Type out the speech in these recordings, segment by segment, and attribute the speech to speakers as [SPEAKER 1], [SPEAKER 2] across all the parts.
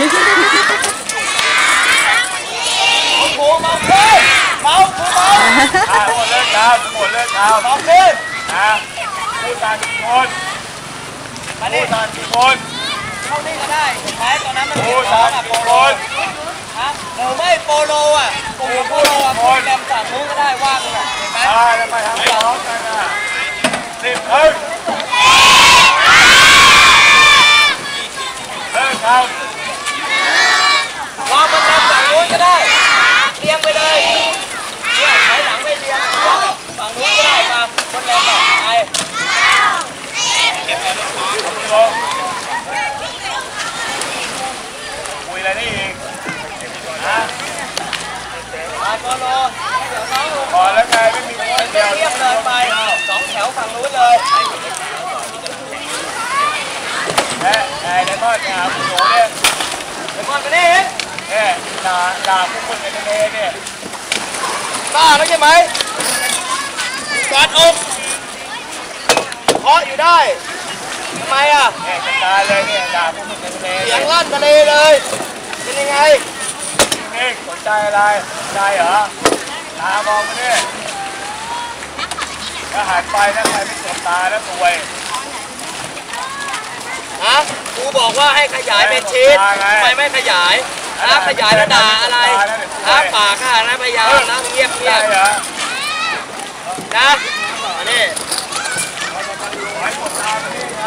[SPEAKER 1] ครูเมาขึ้นเมาครูเมา
[SPEAKER 2] อ่าหมดเลิกแล้วหมดเลิกแล้ว
[SPEAKER 1] เมาขึ้น
[SPEAKER 2] นะผู้ตายกี่คน
[SPEAKER 1] มาดิ
[SPEAKER 2] ผู้ตายกี่คน
[SPEAKER 1] เข้านี่ก็ได้เห็นไหมตอนนั้นมันเก็
[SPEAKER 2] ผู้
[SPEAKER 1] บขอ
[SPEAKER 2] ตางย
[SPEAKER 1] อะโป
[SPEAKER 2] กี่คน
[SPEAKER 1] ฮะหมูไม่โปโลอะกลุ่มโปโลอะคุณแรมจากนู้นก็ได้ว่างเลยเห็นไหมา
[SPEAKER 2] ยแล้วไปทำร้องกันอะสิบเลิกเลิกครับ
[SPEAKER 1] วางมันแรมจา ก็ได้เรียงไปเลยเนี่ยใช้หลังไม่เรียงฝั่งนู้นก็ได้มาคนแรมอะไป
[SPEAKER 2] คุยอะไรได้อีกนะ
[SPEAKER 1] มาโปโลเดี๋ยวน้อง
[SPEAKER 2] พอแล้วไงไม่มีคนเดียว
[SPEAKER 1] เรียบเลยไปสองแถวฝั่งนู้นเลย
[SPEAKER 2] แม่ไอ้ในทอดงานคุณหนูเนี่ย
[SPEAKER 1] เดี๋ยวก่อนไปนี่เอง
[SPEAKER 2] เนี่ยด่าด่าพวกคนในทะเลเนี่ย
[SPEAKER 1] บ้าแล้วใช่ไหมกอดอกเคาะอยู่ได้ทำไมอะ
[SPEAKER 2] เนี่ยจัดการเลยเนี่ยด่าพวกคนในทะเล
[SPEAKER 1] เสีย
[SPEAKER 2] เนี่ย
[SPEAKER 1] งลั่นทะเลเลย เป็นยังไง
[SPEAKER 2] นี่สนใจอะไรสนใจเหรอตามองมาเนี่ยถ้าหันไปถ้าใครไม่สบตาแล้วสวย
[SPEAKER 1] ฮะครูบอกว่าให้ขยายเป็นชิ้นทำไมไม่ขยาย ฮะขยายแล้วด่าอะไรฮะปากค่ะนะพยายามนะเงียบเงียบนะอันนี้
[SPEAKER 2] ไว้สบตาไม่ไง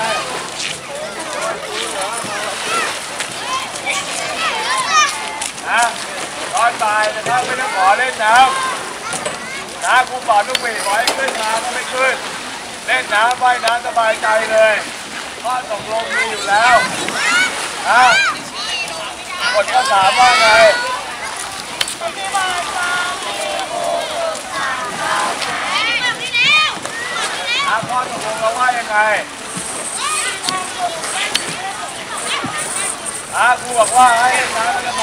[SPEAKER 2] นะตอนบ่ายนะครับไม่ต้องขอเล่นน้ำนะครูบอกทุกปีกให้ขึ้นมาก็ไม่ขึ้น เล่นน้ำว่ายน้ำสบายใจเลยข้อตกลงมีอยู่แล้วนะ กฎข้อสามว่าไงอาพ่อตกลงเราว่ายังไงอาครูบอกว่าให้เล่นน้ำแล้วทำไมเพื่ออะไร